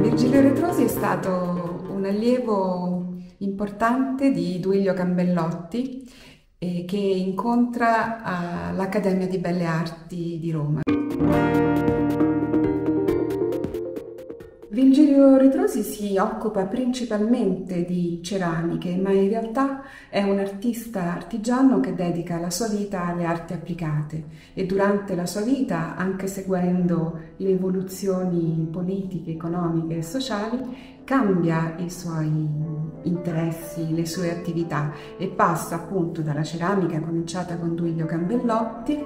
Virgilio Retrosi è stato un allievo importante di Duilio Cambellotti eh, che incontra all'Accademia di Belle Arti di Roma. Virgilio Ritrosi si occupa principalmente di ceramiche, ma in realtà è un artista artigiano che dedica la sua vita alle arti applicate e durante la sua vita, anche seguendo le evoluzioni politiche, economiche e sociali, cambia i suoi interessi, le sue attività e passa appunto dalla ceramica cominciata con Duilio Cambellotti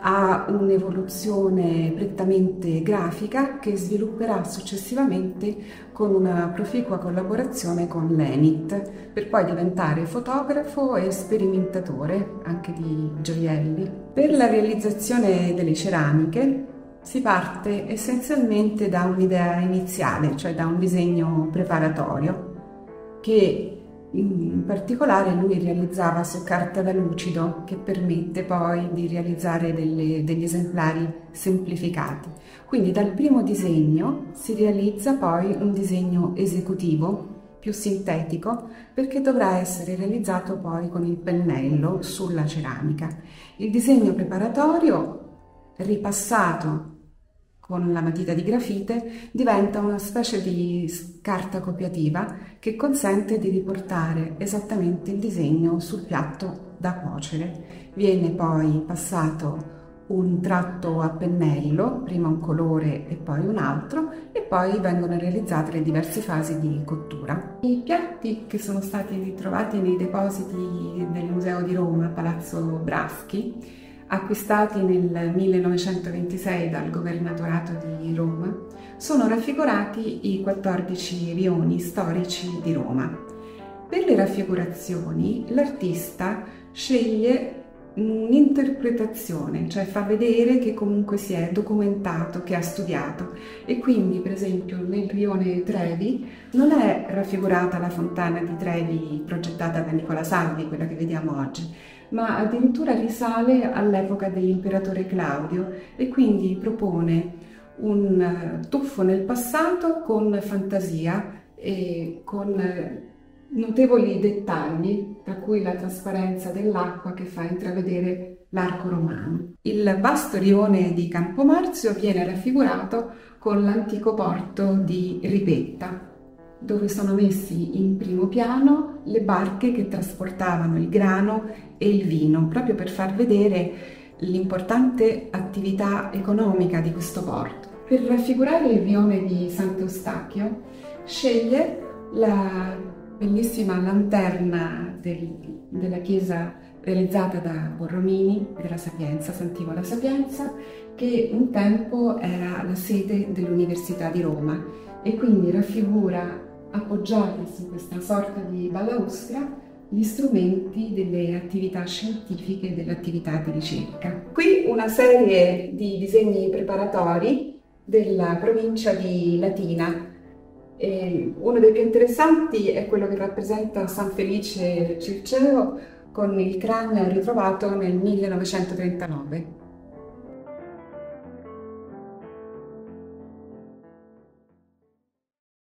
a un'evoluzione prettamente grafica che svilupperà successivamente con una proficua collaborazione con l'Enit per poi diventare fotografo e sperimentatore anche di gioielli. Per la realizzazione delle ceramiche si parte essenzialmente da un'idea iniziale, cioè da un disegno preparatorio, che in particolare lui realizzava su carta da lucido, che permette poi di realizzare delle, degli esemplari semplificati. Quindi dal primo disegno si realizza poi un disegno esecutivo più sintetico perché dovrà essere realizzato poi con il pennello sulla ceramica. Il disegno preparatorio ripassato con la matita di grafite diventa una specie di carta copiativa che consente di riportare esattamente il disegno sul piatto da cuocere. Viene poi passato un tratto a pennello, prima un colore e poi un altro, e poi vengono realizzate le diverse fasi di cottura. I piatti che sono stati ritrovati nei depositi del Museo di Roma, Palazzo Braschi, acquistati nel 1926 dal governatorato di Roma, sono raffigurati i 14 rioni storici di Roma. Per le raffigurazioni l'artista sceglie un'interpretazione, cioè fa vedere che comunque si è documentato, che ha studiato. E quindi per esempio nel rione Trevi non è raffigurata la fontana di Trevi progettata da Nicola Salvi, quella che vediamo oggi, ma addirittura risale all'epoca dell'imperatore Claudio e quindi propone un tuffo nel passato con fantasia e con notevoli dettagli, tra cui la trasparenza dell'acqua che fa intravedere l'arco romano. Il vasto rione di Campomarzio viene raffigurato con l'antico porto di Ripetta, dove sono messi in primo piano le barche che trasportavano il grano e il vino, proprio per far vedere l'importante attività economica di questo porto. Per raffigurare il rione di Sant'Eustachio sceglie la bellissima lanterna del, della chiesa realizzata da Borromini della Sapienza, Sant'Ivo la Sapienza, che un tempo era la sede dell'Università di Roma e quindi raffigura appoggiati su questa sorta di balaustra gli strumenti delle attività scientifiche e delle attività di ricerca. Qui una serie di disegni preparatori della provincia di Latina. E uno dei più interessanti è quello che rappresenta San Felice Circeo con il cranio ritrovato nel 1939.